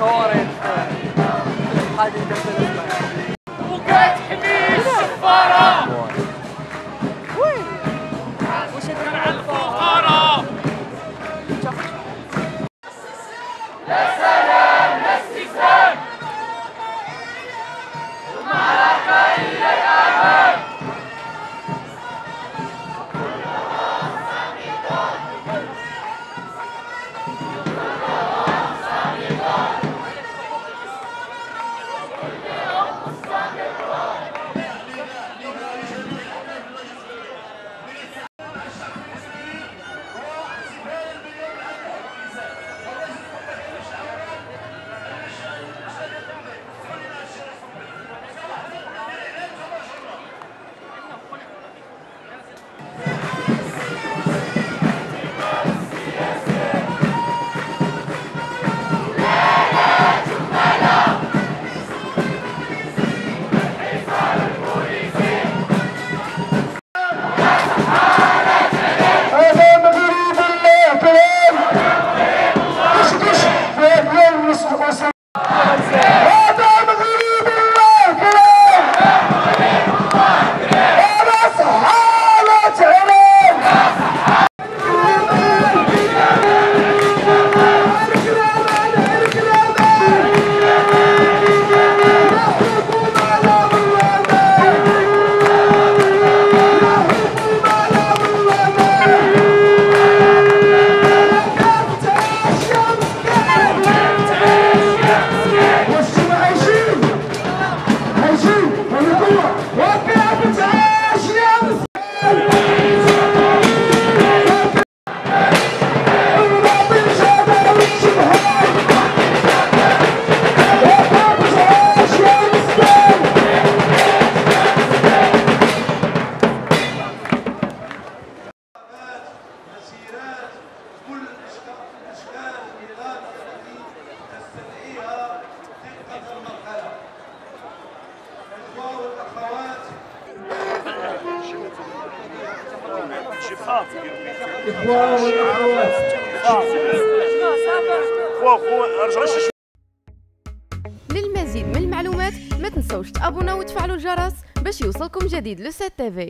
spessore Amen. للمزيد من المعلومات ما تنسوش تابونا وتفعلوا الجرس باش يوصلكم جديد لو سي تي في